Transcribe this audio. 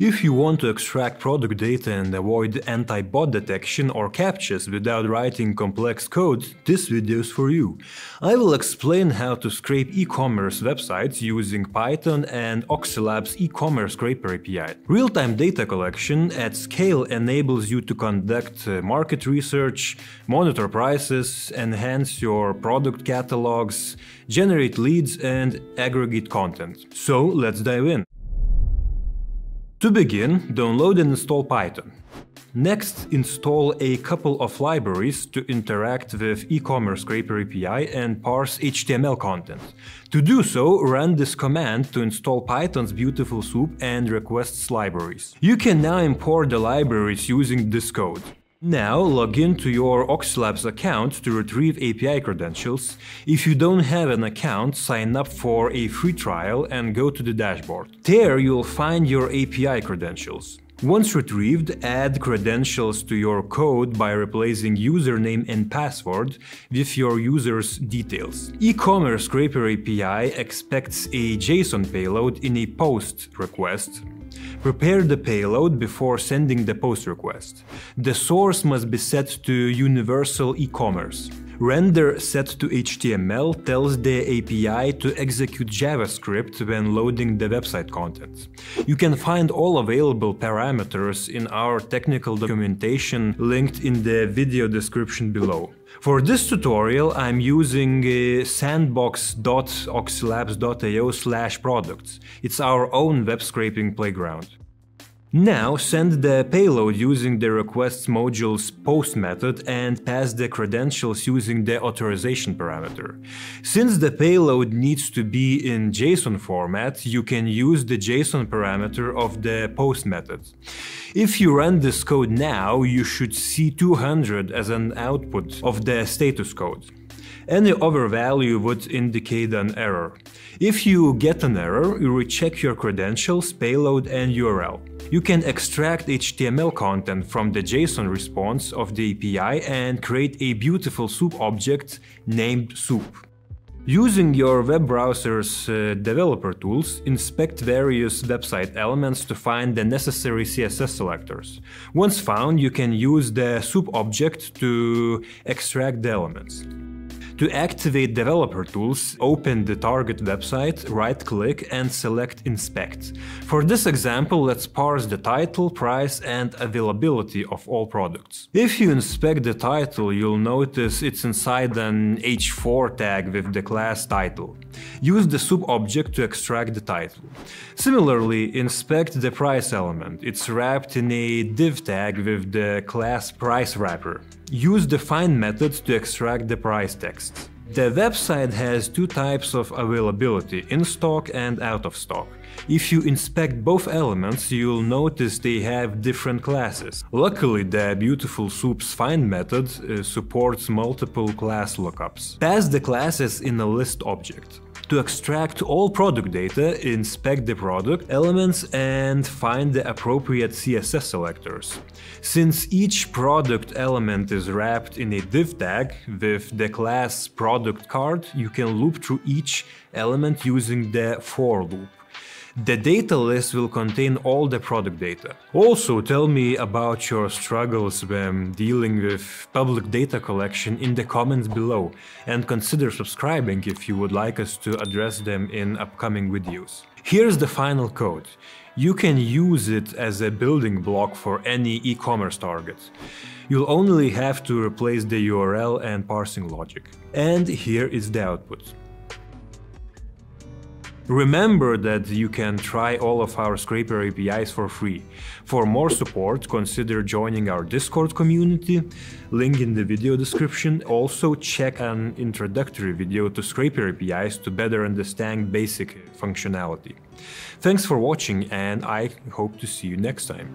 If you want to extract product data and avoid anti-bot detection or CAPTCHAs without writing complex code, this video is for you. I will explain how to scrape e-commerce websites using Python and Oxylab's e-commerce scraper API. Real-time data collection at scale enables you to conduct uh, market research, monitor prices, enhance your product catalogs, generate leads and aggregate content. So let's dive in. To begin, download and install Python. Next, install a couple of libraries to interact with e-commerce scraper API and parse HTML content. To do so, run this command to install Python's beautiful soup and requests libraries. You can now import the libraries using this code. Now log into your Oxylabs account to retrieve API credentials. If you don't have an account, sign up for a free trial and go to the dashboard. There you'll find your API credentials. Once retrieved, add credentials to your code by replacing username and password with your user's details. E-commerce Scraper API expects a JSON payload in a POST request Prepare the payload before sending the post request. The source must be set to universal e-commerce. Render set to HTML tells the API to execute JavaScript when loading the website content. You can find all available parameters in our technical documentation linked in the video description below. For this tutorial, I'm using uh, sandbox.oxylabs.io slash products. It's our own web scraping playground. Now send the payload using the requests module's post method and pass the credentials using the authorization parameter. Since the payload needs to be in JSON format, you can use the JSON parameter of the post method. If you run this code now, you should see 200 as an output of the status code. Any other value would indicate an error. If you get an error, you recheck your credentials, payload and URL. You can extract HTML content from the JSON response of the API and create a beautiful soup object named soup. Using your web browser's uh, developer tools, inspect various website elements to find the necessary CSS selectors. Once found, you can use the soup object to extract the elements. To activate developer tools, open the target website, right-click and select Inspect. For this example, let's parse the title, price and availability of all products. If you inspect the title, you'll notice it's inside an h4 tag with the class title. Use the soup object to extract the title. Similarly, inspect the price element. It's wrapped in a div tag with the class price wrapper. Use the find method to extract the price text. The website has two types of availability, in stock and out of stock. If you inspect both elements, you'll notice they have different classes. Luckily, the beautiful soup's find method uh, supports multiple class lookups. Pass the classes in a list object. To extract all product data, inspect the product elements and find the appropriate CSS selectors. Since each product element is wrapped in a div tag with the class product card, you can loop through each element using the for loop. The data list will contain all the product data. Also, tell me about your struggles when dealing with public data collection in the comments below and consider subscribing if you would like us to address them in upcoming videos. Here's the final code. You can use it as a building block for any e-commerce target. You'll only have to replace the URL and parsing logic. And here is the output. Remember that you can try all of our Scraper APIs for free. For more support, consider joining our Discord community, link in the video description. Also check an introductory video to Scraper APIs to better understand basic functionality. Thanks for watching and I hope to see you next time.